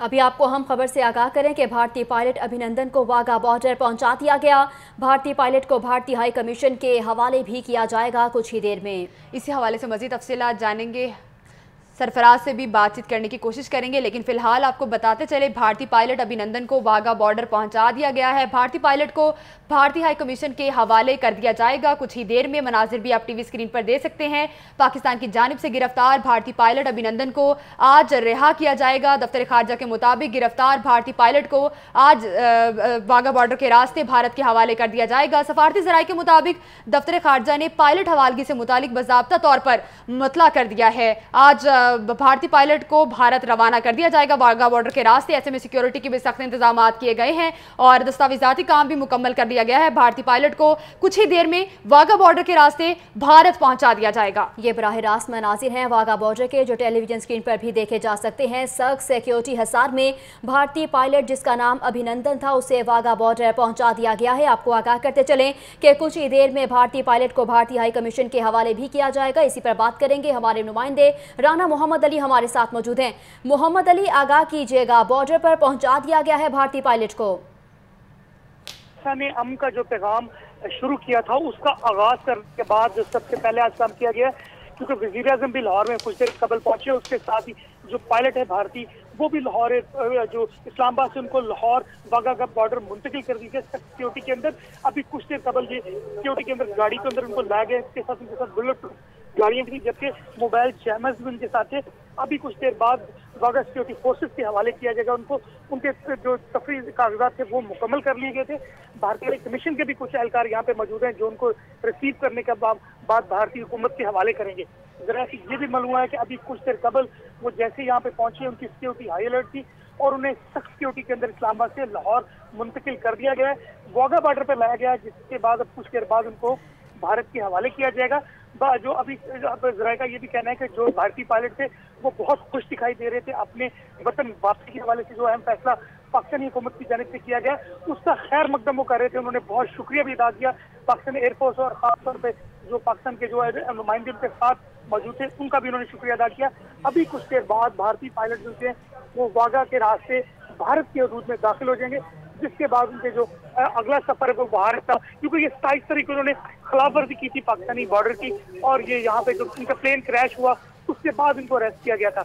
अभी आपको हम खबर से आगाह करें कि भारतीय पायलट अभिनंदन को वाघा बॉर्डर पहुँचा दिया गया। भारतीय पायलट को भारतीय हाई कमीशन के हवाले भी किया जाएगा कुछ ही देर में। इसी हवाले से मजीद तफसीत जानेंगे। सरफराज से भी बातचीत करने की कोशिश करेंगे, लेकिन फ़िलहाल आपको बताते चले भारतीय पायलट अभिनंदन को वाघा बॉर्डर पहुँचा दिया गया है। भारतीय पायलट को भारतीय हाई कमीशन के हवाले कर दिया जाएगा। कुछ ही देर में मनाजिर भी आप टीवी स्क्रीन पर दे सकते हैं। पाकिस्तान की जानब से गिरफ़्तार भारतीय पायलट अभिनंदन को आज रिहा किया जाएगा। दफ्तर खारजा के मुताबिक गिरफ़्तार भारतीय पायलट को आज वाघा बॉर्डर के रास्ते भारत के हवाले कर दिया जाएगा। सफारती जराये के मुताबिक दफ्तर खारजा ने पायलट हवालगी से मुतालिक बाबा तौर पर मतला कर दिया है। आज भारतीय पायलट को भारत रवाना कर दिया जाएगा। वाघा बॉर्डर के रास्ते ऐसे में सिक्योरिटी के भी सख्त इंतज़ाम किए गए हैं और दस्तावेजाती काम भी मुकम्मल कर दिया गया है। भारतीय पायलट को कुछ ही देर में वाघा बॉर्डर के रास्ते भारत पहुँचा दिया जाएगा। ये बराह रास्त मनाजिर हैं वाघा बॉर्डर के, जो टेलीविज़न स्क्रीन पर भी देखे जा सकते हैं। सख्त सिक्योरिटी हसार में भारतीय पायलट, जिसका नाम अभिनंदन था, उसे वाघा बॉर्डर पहुँचा दिया गया है। आपको आगाह करते चलें कि कुछ ही देर में भारतीय पायलट को भारतीय हाई कमीशन के हवाले भी किया जाएगा। इसी पर बात करेंगे हमारे नुमाइंदे राना मोहम्मद अली हमारे साथ मौजूद हैं। मोहम्मद अली, आगाह कीजिएगा। बॉर्डर पर पहुँचा दिया गया है भारतीय पायलट को। अम का जो पैगाम शुरू किया था, उसका आगाज़ करने के बाद सबसे पहले आज काम किया गया, क्योंकि वज़ीर अजम भी लाहौर में कुछ देर कबल पहुँचे, उसके साथ ही जो पायलट है भारतीय, वो भी लाहौर, जो इस्लामाबाद से उनको लाहौर वाघा बॉर्डर मुंतकिल कर दी गई सिक्योरिटी के अंदर। अभी कुछ देर कबल ये सिक्योरिटी के अंदर गाड़ी के अंदर उनको लाया गया, इसके साथ उनके साथ बुलेट गाड़ियाँ थी, जबकि मोबाइल जैमर्स भी उनके साथ थे। अभी कुछ देर बाद वाघा सिक्योरिटी फोर्सेज के हवाले किया जाएगा। उनको, उनके जो तफरी कागजात थे, वो मुकम्मल कर लिए गए थे। भारतीय कमीशन के भी कुछ एहलकार यहाँ पे मौजूद हैं, जो उनको रिसीव करने के बाद भारतीय हुकूमत के हवाले करेंगे। जरा ये भी मालूम है कि अभी कुछ देर कबल वो जैसे यहाँ पे पहुँचे, उनकी सिक्योरिटी हाई अलर्ट थी और उन्हें सख्त सिक्योरिटी के अंदर इस्लामाबाद से लाहौर मुंतकिल कर दिया गया है। वाघा बॉर्डर पर लाया गया जिसके बाद अब कुछ देर बाद उनको भारत के हवाले किया जाएगा। जो अभी जरा का ये भी कहना है कि जो भारतीय पायलट थे, वो बहुत खुश दिखाई दे रहे थे अपने वतन वापसी के हवाले से जो अहम फैसला पाकिस्तानी हुकूमत की जानब से किया गया, उसका खैर मकदम वो कर रहे थे, उन्होंने बहुत शुक्रिया भी अदा किया। पाकिस्तान एयरफोर्स और खासतौर पर जो पाकिस्तान के जो है नुमाइंदे उनके साथ मौजूद थे, उनका भी उन्होंने शुक्रिया अदा किया। अभी कुछ देर बाद भारतीय पायलट जो थे, वो वाघा के रास्ते भारत के हदूद में दाखिल हो जाएँगे। जिसके बाद उनके जो अगला सफ़र है वो बाहर था क्योंकि ये सताईस तारीख को उन्होंने खिलाफ वर्जी की थी पाकिस्तानी बॉर्डर की और ये यहाँ पे जो उनका प्लेन क्रैश हुआ, उसके बाद इनको अरेस्ट किया गया था।